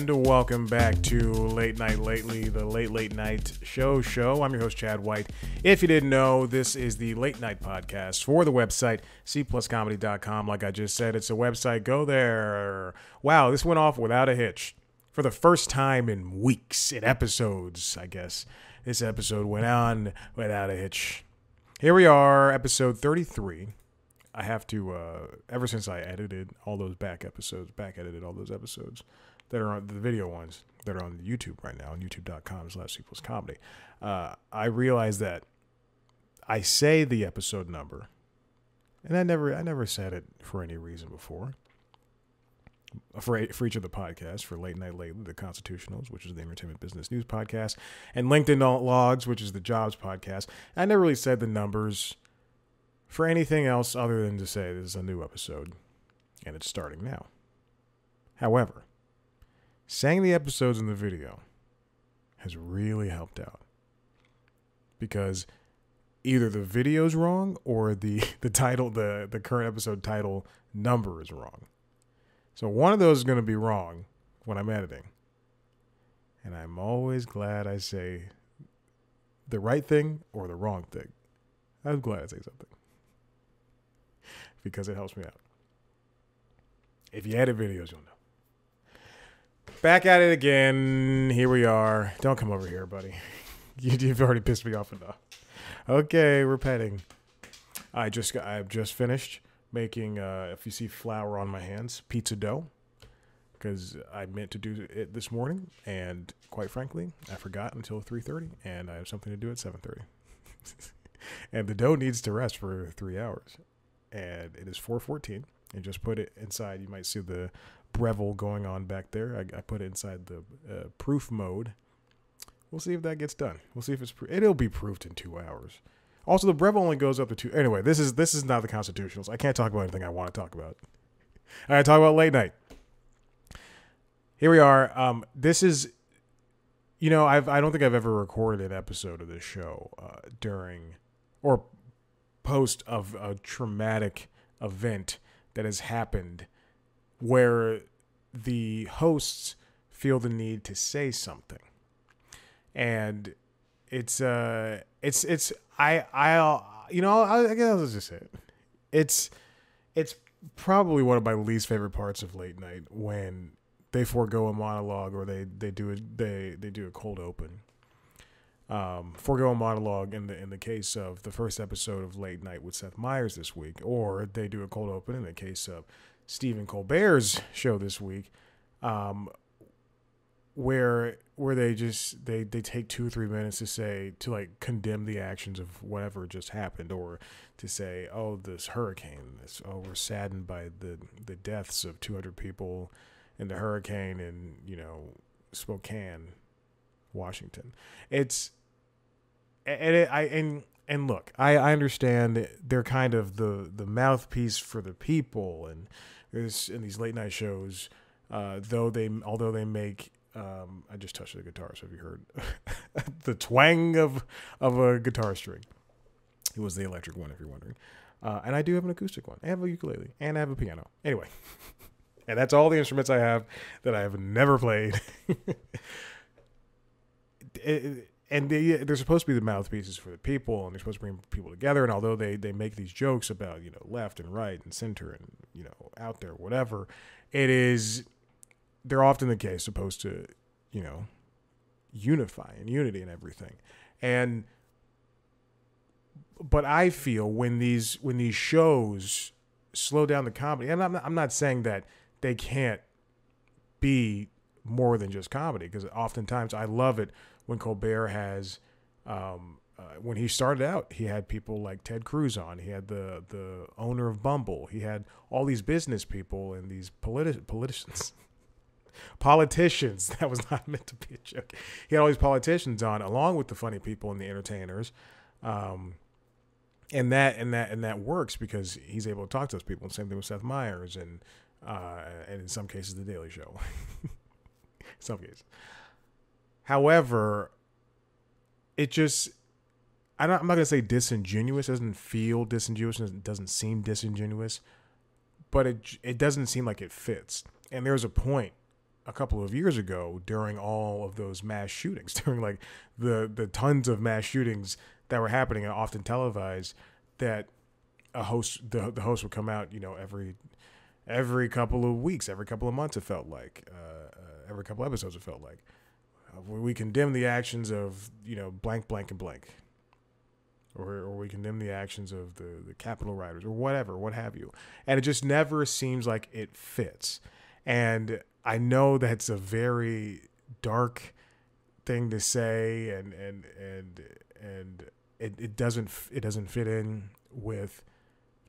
And welcome back to Late Night Lately, the Late Late Night Show Show. I'm your host, Chad White. If you didn't know, this is the Late Night podcast for the website, cpluscomedy.com. Like I just said, it's a website. Go there. Wow, this went off without a hitch. For the first time in weeks, in episodes, I guess, this episode went on without a hitch. Here we are, episode 33. I have to uh, ever since I edited all those back episodes, back edited all those episodes that are on the video ones that are on YouTube right now on youtube.com slash C plus comedy. Uh, I realized that I say the episode number and I never I never said it for any reason before. For, for each of the podcasts, for Late Night Lately, the Constitutionals, which is the Entertainment Business News podcast, and LinkedIn Logs, which is the Jobs podcast. I never really said the numbers for anything else other than to say this is a new episode and it's starting now. However, saying the episodes in the video has really helped out because either the video's wrong or the the title the the current episode title number is wrong. So one of those is going to be wrong when I'm editing. And I'm always glad I say the right thing or the wrong thing. I'm glad I say something because it helps me out. If you edit videos, you'll know. Back at it again. Here we are. Don't come over here, buddy. You've already pissed me off enough. Okay, we're petting. I just got, I've just finished making. Uh, if you see flour on my hands, pizza dough, because I meant to do it this morning, and quite frankly, I forgot until three thirty, and I have something to do at seven thirty. and the dough needs to rest for three hours and it is 414 and just put it inside. You might see the breville going on back there. I, I put it inside the uh, proof mode. We'll see if that gets done. We'll see if it's it'll be proofed in two hours. Also the breville only goes up to two anyway this is this is not the constitutionals. I can't talk about anything i want to talk about. I right, talk about late night. Here we are. Um, this is you know I've, i don't think i've ever recorded an episode of this show uh, during or post of a traumatic event that has happened where the hosts feel the need to say something. And it's uh it's it's i i you know i, I guess i'll just say it. It's it's probably one of my least favorite parts of late night when they forego a monologue or they they do a they they do a cold open um, forego a monologue in the in the case of the first episode of Late Night with Seth Meyers this week, or they do a cold open in the case of Stephen Colbert's show this week, um, where where they just they they take two or three minutes to say to like condemn the actions of whatever just happened, or to say oh this hurricane, this oh we're saddened by the the deaths of two hundred people in the hurricane in you know Spokane, Washington. It's and it, I and and look, I, I understand they're kind of the the mouthpiece for the people, and there's in these late night shows, uh, though they although they make um, I just touched the guitar, so have you heard the twang of of a guitar string? It was the electric one, if you're wondering. Uh, and I do have an acoustic one. I have a ukulele and I have a piano. Anyway, and that's all the instruments I have that I have never played. it, and they they're supposed to be the mouthpieces for the people, and they're supposed to bring people together. And although they they make these jokes about you know left and right and center and you know out there whatever, it is they're often the case supposed to you know unify and unity and everything, and but I feel when these when these shows slow down the comedy, and I'm not, I'm not saying that they can't be more than just comedy because oftentimes I love it when Colbert has um, uh, when he started out, he had people like Ted Cruz on. He had the the owner of Bumble. He had all these business people and these politi- politicians. politicians. That was not meant to be a joke. He had all these politicians on, along with the funny people and the entertainers. Um, and that and that and that works because he's able to talk to those people. And same thing with Seth Meyers and uh, and in some cases the Daily Show. some cases. However, it just I am not gonna say disingenuous. It doesn't feel disingenuous. It doesn't seem disingenuous, but it it doesn't seem like it fits. And there was a point a couple of years ago during all of those mass shootings, during like the the tons of mass shootings that were happening and often televised, that a host the the host would come out, you know, every every couple of weeks, every couple of months. It felt like uh, uh, every couple episodes. It felt like we condemn the actions of you know blank, blank, and blank, or or we condemn the actions of the the Capitol rioters or whatever, what have you. And it just never seems like it fits. And I know that's a very dark thing to say, and and and and it, it doesn't it doesn't fit in with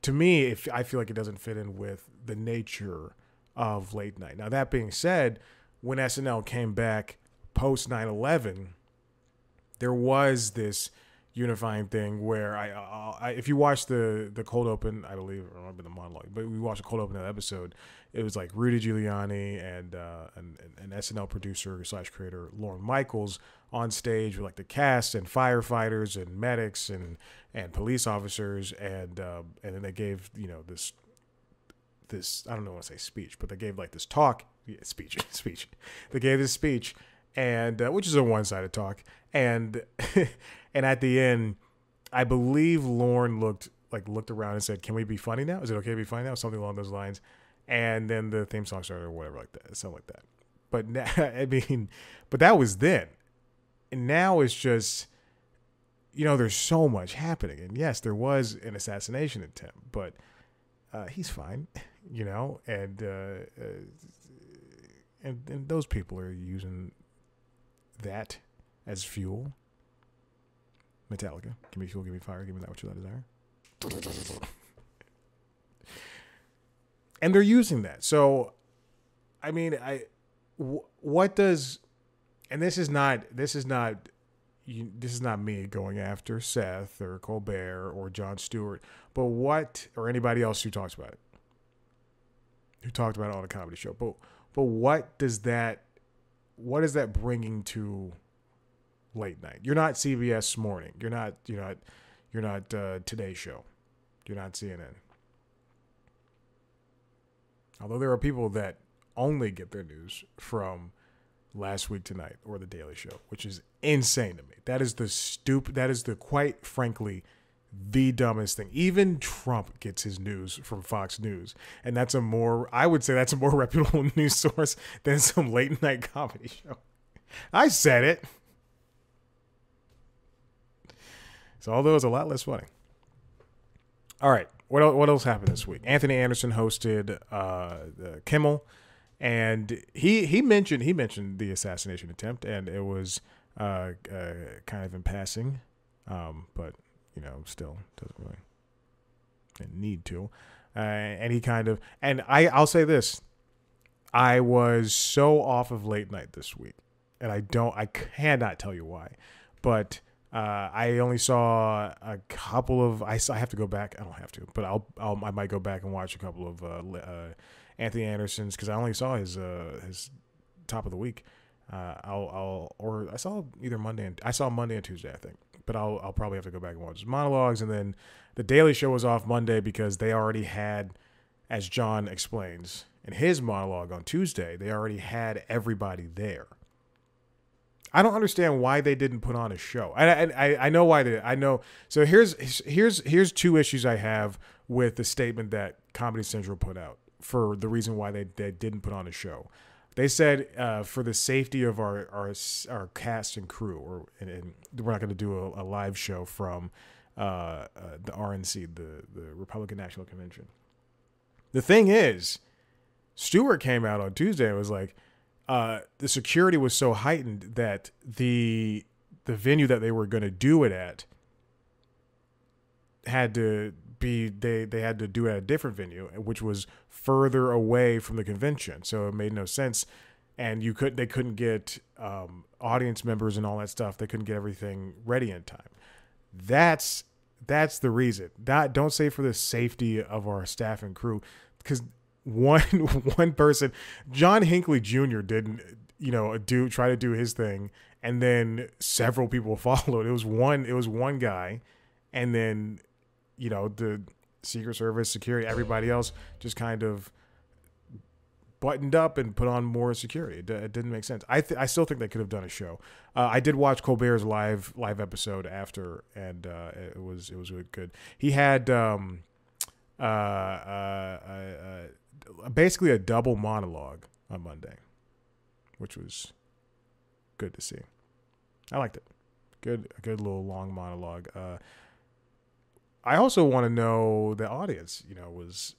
to me if I feel like it doesn't fit in with the nature of late night. Now that being said, when SNL came back post 9/11, there was this unifying thing where I, I, if you watch the the cold open, I believe I remember the monologue, but we watched the cold open episode. It was like Rudy Giuliani and uh, an, an SNL producer slash creator Lorne Michaels on stage with like the cast and firefighters and medics and and police officers and uh, and then they gave you know this this I don't know what to say speech, but they gave like this talk yeah, speech speech. They gave this speech and uh, which is a one sided talk and and at the end, I believe Lorne looked like looked around and said, "Can we be funny now? Is it okay to be funny now?" Something along those lines. And then the theme song started or whatever like that, something like that. But now, I mean, but that was then. And now it's just, you know, there's so much happening. And yes, there was an assassination attempt, but uh, he's fine, you know, and, uh, uh, and and those people are using that as fuel Metallica. Give me fuel, give me fire, give me that which you desire. and they're using that. So, I mean, I, what does, and this is not, this is not, you, this is not me going after Seth or Colbert or Jon Stewart, but what, or anybody else who talks about it, who talked about it on a comedy show, but, but what does that, what is that bringing to late night. You're not CBS Morning. You're not. You're not. You're not uh, Today Show. You're not CNN. Although there are people that only get their news from Last Week Tonight or The Daily Show, which is insane to me. That is the stupid. That is the quite frankly the dumbest thing. Even Trump gets his news from Fox News, and that's a more I would say that's a more reputable news source than some late night comedy show. I said it. So although it's a lot less funny. All right, what else, what else happened this week? Anthony Anderson hosted uh, Kimmel, and he he mentioned he mentioned the assassination attempt, and it was uh, uh, kind of in passing, um, but you know still doesn't really need to. Uh, and he kind of and I I'll say this, I was so off of late night this week, and I don't I cannot tell you why, but uh, I only saw a couple of. I, I have to go back. I don't have to, but I'll, I'll I might go back and watch a couple of uh, uh, Anthony Anderson's because I only saw his uh, his top of the week. Uh, I'll I'll or I saw either Monday and I saw Monday and Tuesday I think, but I'll I'll probably have to go back and watch his monologues and then the Daily Show was off Monday because they already had, as Jon explains in his monologue on Tuesday, they already had everybody there. I don't understand why they didn't put on a show. I, I I know why they. I know. So here's here's here's two issues I have with the statement that Comedy Central put out for the reason why they, they didn't put on a show. They said uh, for the safety of our our, our cast and crew, or and, and we're not going to do a, a, live show from uh, uh, the RNC, the the Republican National Convention. The thing is, Stewart came out on Tuesday and was like uh, the security was so heightened that the the venue that they were going to do it at had to be they they had to do it at a different venue which was further away from the convention so it made no sense and you could they couldn't get um, audience members and all that stuff they couldn't get everything ready in time that's that's the reason that don't say for the safety of our staff and crew because one one person, John Hinckley Jr. didn't, you know, do try to do his thing, and then several people followed. It was one. It was one guy, and then, you know, the Secret Service, security, everybody else just kind of buttoned up and put on more security. It, it didn't make sense. I th- I still think they could have done a show. Uh, I did watch Colbert's live live episode after, and uh, it was it was really good. He had um, uh, uh, uh, basically a double monologue on Monday, which was good to see. I liked it. Good, a good little long monologue. I also want to know the audience. You know, was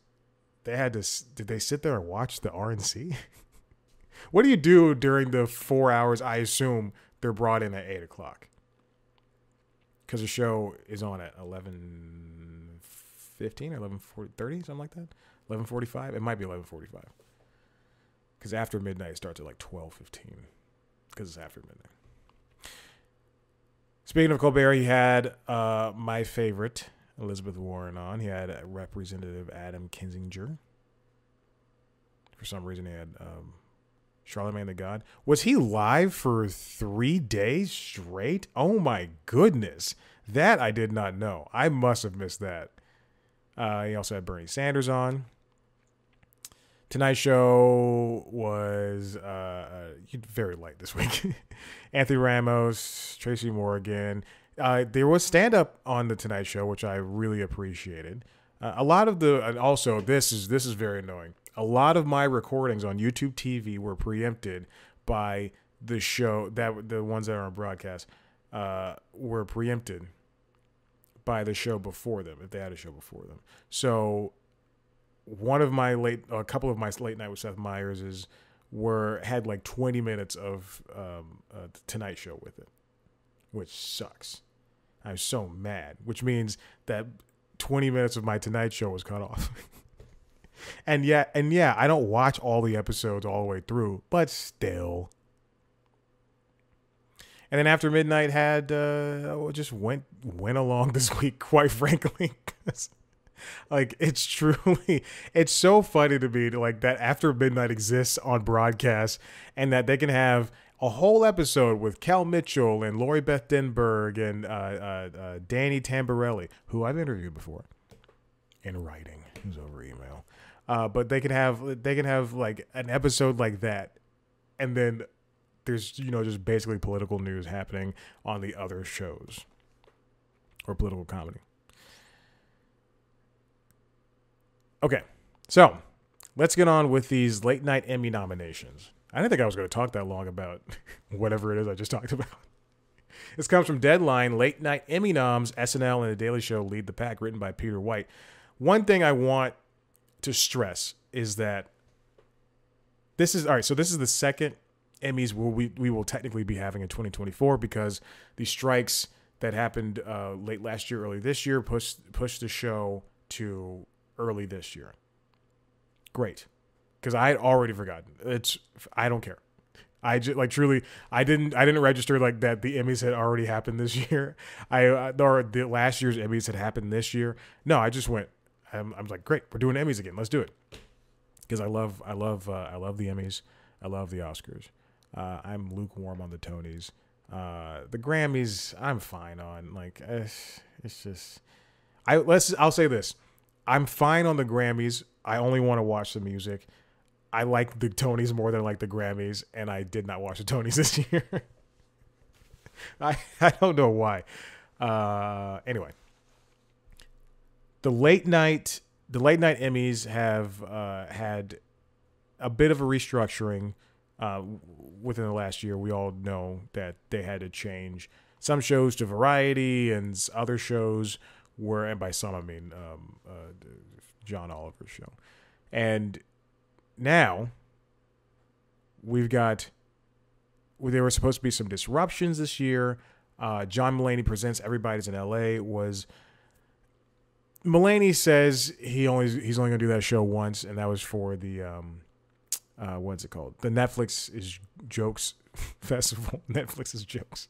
they had to? Did they sit there and watch the RNC? what do you do during the four hours? I assume they're brought in at eight o'clock because the show is on at eleven fifteen or eleven thirty, something like that. Eleven forty five. It might be eleven forty five because after midnight it starts at like twelve fifteen because it's after midnight. Speaking of Colbert, he had uh, my favorite Elizabeth Warren on. He had Representative Adam Kinzinger. For some reason, he had um, Charlemagne the God. Was he live for three days straight? Oh my goodness. That I did not know. I must have missed that. Uh, he also had Bernie Sanders on. Tonight's Show was uh, uh very light this week. Anthony Ramos, Tracy Morgan. Uh, there was stand up on the Tonight Show, which I really appreciated. Uh, a lot of the and also this is this is very annoying. A lot of my recordings on YouTube TV were preempted by the show that the ones that are on broadcast uh, were preempted by the show before them if they had a show before them. So one of my late, a couple of my late night with Seth Meyers is were had like 20 minutes of um, uh, Tonight Show with it, which sucks. I'm so mad, which means that 20 minutes of my Tonight Show was cut off. and yeah, and yeah, I don't watch all the episodes all the way through, but still. And then after midnight had uh, just went went along this week, quite frankly, like it's truly it's so funny to me like that after midnight exists on broadcast and that they can have a whole episode with Kel Mitchell and Lori Beth Denberg and uh, uh, uh, Danny Tamberelli, who I've interviewed before in writing. It over email. Uh, but they can have they can have like an episode like that, and then there's you know just basically political news happening on the other shows or political comedy. Okay, so let's get on with these late night Emmy nominations. I didn't think I was going to talk that long about whatever it is I just talked about. This comes from Deadline. Late night Emmy noms, SNL and The Daily Show lead the pack, written by Peter White. One thing I want to stress is that this is all right. So this is the second Emmys we we will technically be having in 2024 because the strikes that happened uh, late last year, early this year pushed pushed the show to early this year. Great. Because I had already forgotten. It's I don't care. I just like truly I didn't I didn't register like that the Emmys had already happened this year. I uh, or the last year's Emmys had happened this year. No, I just went I'm, I'm like great, we're doing Emmys again. Let's do it. Because I love I love uh, I love the Emmys. I love the Oscars. Uh, I'm lukewarm on the Tonys. Uh, the Grammys I'm fine on. Like eh, it's just I let's I'll say this. I'm fine on the Grammys. I only want to watch the music. I like the Tonys more than like the Grammys, and I did not watch the Tonys this year. I I don't know why. Uh, anyway, the late night the late night Emmys have uh, had a bit of a restructuring uh, within the last year. We all know that they had to change some shows to variety and other shows were, and by some I mean um, uh, John Oliver's show, and now we've got. There were supposed to be some disruptions this year. Uh, John Mulaney presents Everybody's in L.A. was Mulaney says he only he's only gonna do that show once, and that was for the um, uh, what's it called? The Netflix is Jokes Festival. Netflix is Jokes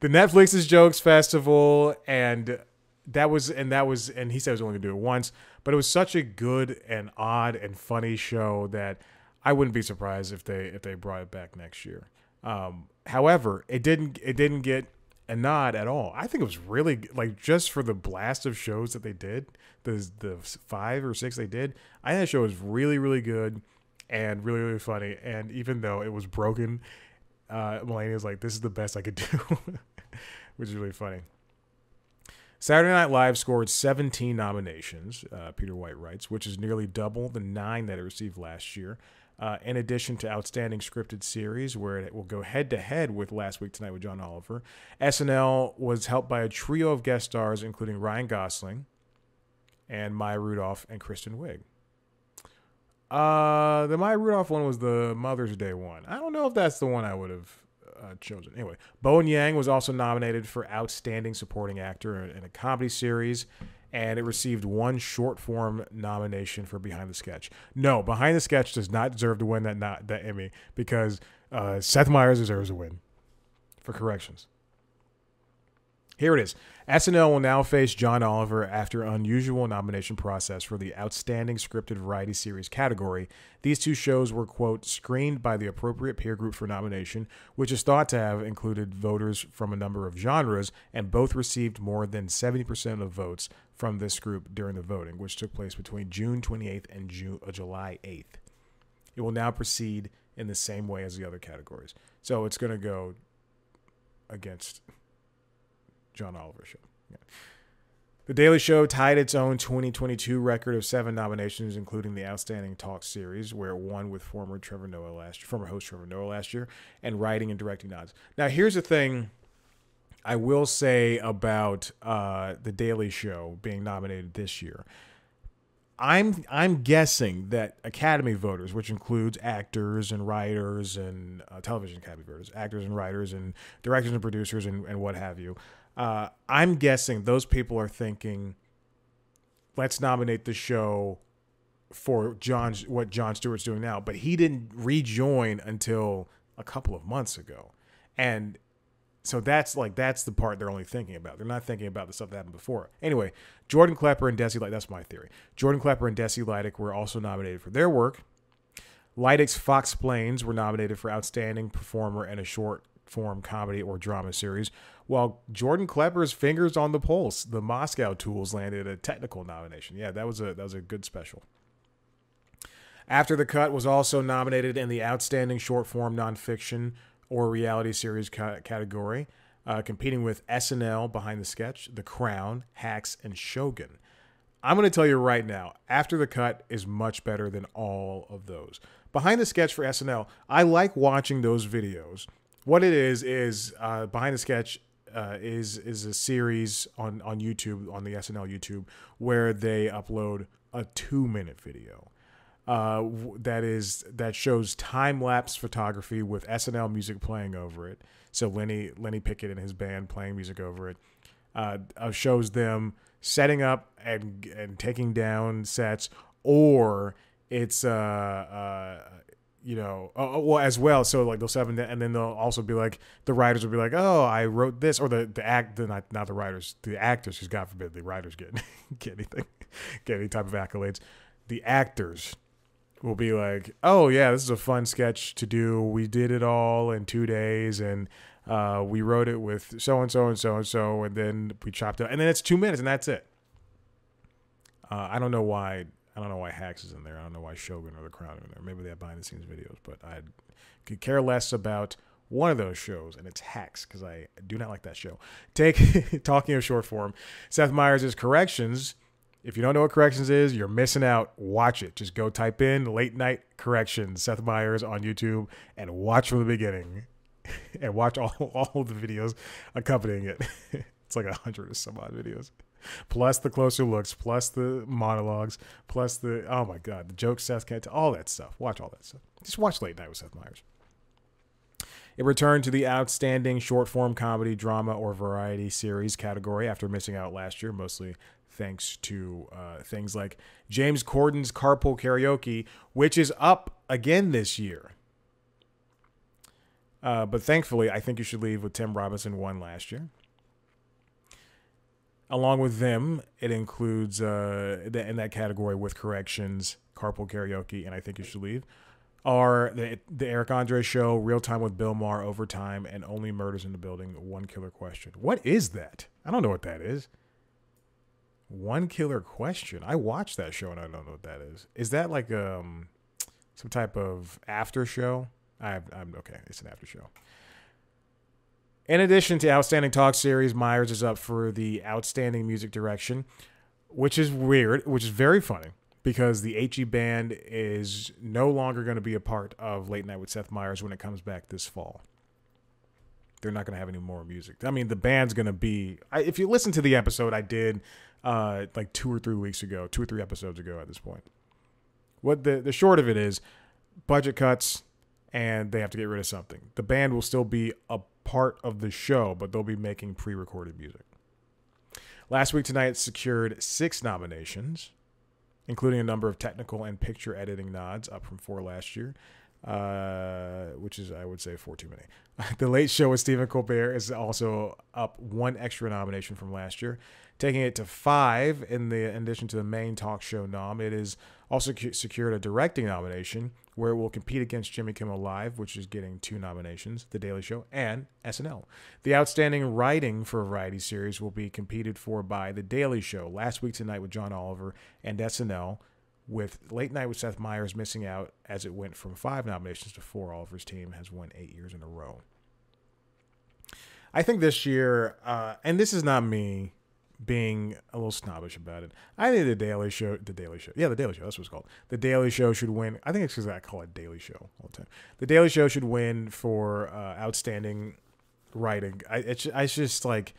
the Netflix is Jokes Festival, and that was and that was and he said he was only gonna do it once, but it was such a good and odd and funny show that I wouldn't be surprised if they if they brought it back next year. Um, however, it didn't it didn't get a nod at all. I think it was really like just for the blast of shows that they did, the the five or six they did. I think that show was really really good and really really funny. And even though it was broken, uh, Mulaney was like, "This is the best I could do," which is really funny. Saturday Night Live scored 17 nominations, uh, Peter White writes, which is nearly double the nine that it received last year. Uh, in addition to Outstanding Scripted Series, where it will go head to head with Last Week Tonight with John Oliver, SNL was helped by a trio of guest stars, including Ryan Gosling and Maya Rudolph and Kristen Wiig. Uh, the Maya Rudolph one was the Mother's Day one. I don't know if that's the one I would have uh, chosen. Anyway, Bowen Yang was also nominated for Outstanding Supporting Actor in a comedy series and it received one short form nomination for Behind the Sketch. No, Behind the Sketch does not deserve to win that not, that Emmy because uh, Seth Meyers deserves a win for corrections. Here it is. SNL will now face John Oliver after unusual nomination process for the Outstanding Scripted Variety Series category. These two shows were, quote, screened by the appropriate peer group for nomination, which is thought to have included voters from a number of genres, and both received more than 70% of votes from this group during the voting, which took place between June 28th and June, uh, July 8th. It will now proceed in the same way as the other categories. So it's going to go against John Oliver show. Yeah. The Daily Show tied its own 2022 record of seven nominations, including the Outstanding Talk series, where it won with former Trevor Noah last former host Trevor Noah last year, and writing and directing nods. Now, here's the thing I will say about uh, the Daily Show being nominated this year. I'm I'm guessing that Academy voters, which includes actors and writers and uh, television Academy voters, actors and writers and directors and producers and, and what have you, uh, I'm guessing those people are thinking, let's nominate the show for John's what Jon Stewart's doing now, but he didn't rejoin until a couple of months ago, and so that's like that's the part they're only thinking about. They're not thinking about the stuff that happened before. Anyway, Jordan Klepper and Desi Lydic, that's my theory. Jordan Klepper and Desi Lydic were also nominated for their work. Lydic's Foxsplains were nominated for Outstanding Performer in a Short Form Comedy or Drama Series, while Jordan Klepper's Fingers on the Pulse, the Moscow Rules landed a technical nomination. Yeah, that was a that was a good special. After the Cut was also nominated in the Outstanding Short Form Nonfiction or Reality Series ca- category, uh, competing with SNL Behind the Sketch, The Crown, Hacks, and Shogun. I'm going to tell you right now, After the Cut is much better than all of those. Behind the Sketch for SNL, I like watching those videos. What it is is uh, Behind the Sketch uh, is is a series on on YouTube on the SNL YouTube where they upload a two minute video. Uh, that is that shows time lapse photography with SNL music playing over it. So Lenny Lenny Pickett and his band playing music over it. Uh, uh, shows them setting up and and taking down sets, or it's uh, uh you know, uh, well as well. So like they'll seven, and then they'll also be like the writers will be like, oh, I wrote this, or the the act, the, not not the writers, the actors, because God forbid the writers get get anything, get any type of accolades. The actors will be like, oh yeah, this is a fun sketch to do. We did it all in two days, and uh, we wrote it with so and so and so and so, and then we chopped it, and then it's two minutes, and that's it. Uh, I don't know why I don't know why Hacks is in there. I don't know why Shogun or The Crown are in there. Maybe they have behind the scenes videos, but I could care less about one of those shows, and it's Hacks because I do not like that show. Take talking of short form, Seth Meyers' corrections. If you don't know what corrections is, you're missing out. Watch it. Just go type in late night corrections, Seth Meyers on YouTube, and watch from the beginning, and watch all all the videos accompanying it. it's like a hundred or some odd videos plus the closer looks, plus the monologues, plus the oh my god, the jokes Seth can't tell, all that stuff. Watch all that stuff. Just watch Late Night with Seth Meyers. It returned to the outstanding short form comedy, drama, or variety series category after missing out last year, mostly thanks to uh, things like James Corden's Carpool Karaoke, which is up again this year. Uh, but thankfully, I think you should leave with Tim Robinson won last year. Along with them, it includes uh, in that category with corrections, carpool karaoke, and I think you should leave. are the, the Eric Andre show, Real Time with Bill Maher, Overtime, and Only Murders in the Building. One killer question. What is that? I don't know what that is. One killer question. I watched that show and I don't know what that is. Is that like um some type of after show? I, I'm okay. It's an after show. In addition to Outstanding Talk Series, Myers is up for the Outstanding Music Direction, which is weird, which is very funny because the 8G Band is no longer going to be a part of Late Night with Seth Meyers when it comes back this fall. They're not going to have any more music. I mean, the band's going to be. I, if you listen to the episode I did uh, like two or three weeks ago, two or three episodes ago at this point, what the the short of it is, budget cuts, and they have to get rid of something. The band will still be a part of the show, but they'll be making pre-recorded music. Last week tonight secured six nominations including a number of technical and picture editing nods, up from four last year, uh, which is, I would say, four too many. the Late Show with Stephen Colbert is also up one extra nomination from last year, taking it to five in the in addition to the main talk show nom. It is also secured a directing nomination where it will compete against Jimmy Kimmel Live, which is getting two nominations, The Daily Show, and SNL. The outstanding writing for a variety series will be competed for by The Daily Show, Last Week Tonight with John Oliver, and SNL, with Late Night with Seth Meyers missing out as it went from five nominations to four. Oliver's team has won eight years in a row. I think this year, uh, and this is not me being a little snobbish about it. I think the Daily Show, the Daily Show, yeah, the Daily Show, that's what it's called. The Daily Show should win. I think it's because I call it Daily Show all the time. The Daily Show should win for uh, outstanding writing. I it's, it's just like,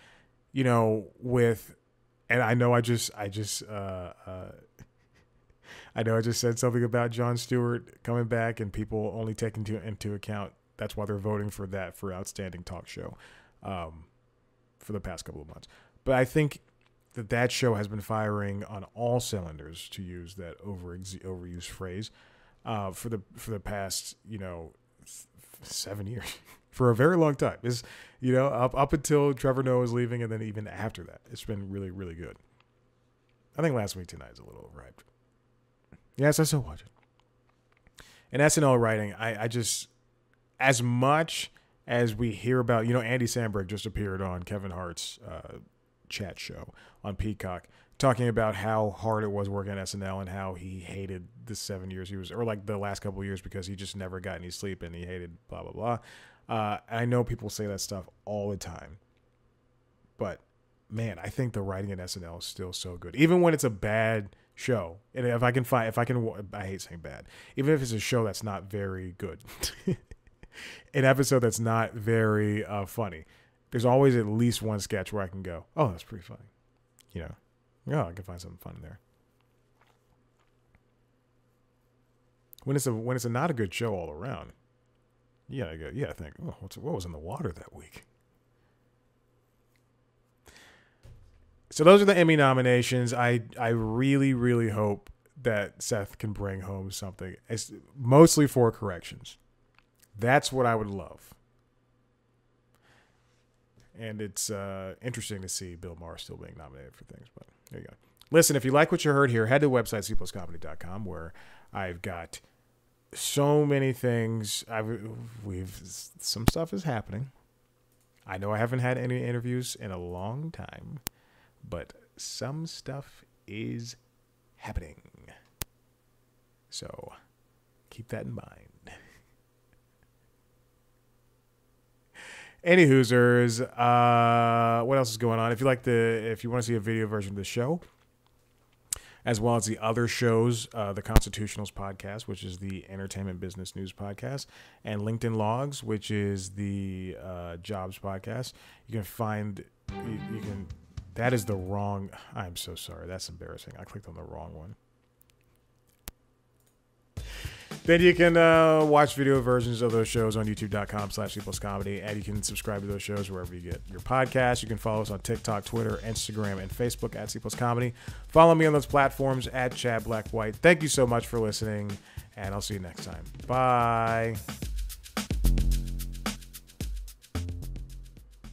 you know, with, and I know I just I just uh, uh, I know I just said something about Jon Stewart coming back, and people only taking into, into account that's why they're voting for that for outstanding talk show, um, for the past couple of months. But I think that that show has been firing on all cylinders, to use that over overused phrase, uh, for the for the past you know seven years, for a very long time. Is you know up up until Trevor Noah was leaving, and then even after that, it's been really really good. I think last week tonight is a little overhyped. Yes, I still watch it. And SNL writing, I, I just as much as we hear about, you know, Andy Samberg just appeared on Kevin Hart's uh, chat show on Peacock talking about how hard it was working at SNL and how he hated the seven years he was, or like the last couple years because he just never got any sleep and he hated blah blah blah. Uh, I know people say that stuff all the time, but man, I think the writing at SNL is still so good, even when it's a bad show. And if I can find, if I can, I hate saying bad, even if it's a show that's not very good, an episode that's not very uh, funny there's always at least one sketch where I can go, oh, that's pretty funny. You know, oh, I can find something fun in there. When it's a when it's a not a good show all around, you gotta go. Yeah, I think, oh, what was in the water that week? So those are the Emmy nominations. I I really really hope that Seth can bring home something. It's mostly for corrections. That's what I would love and it's uh, interesting to see Bill Maher still being nominated for things. But there you go. Listen, if you like what you heard here, head to the website cpluscomedy.com where I've got so many things. I've we've some stuff is happening. I know I haven't had any interviews in a long time, but some stuff is happening. So keep that in mind. Any Hoosers, uh, what else is going on? If you like the, if you want to see a video version of the show, as well as the other shows, uh, the Constitutionals podcast, which is the entertainment business news podcast, and LinkedIn Logs, which is the uh, jobs podcast. You can find, you, you can. That is the wrong. I'm so sorry. That's embarrassing. I clicked on the wrong one. Then you can uh, watch video versions of those shows on youtube.com slash comedy, and you can subscribe to those shows wherever you get your podcast. You can follow us on TikTok, Twitter, Instagram, and Facebook at C plus comedy. Follow me on those platforms at Chad Black White. Thank you so much for listening, and I'll see you next time. Bye.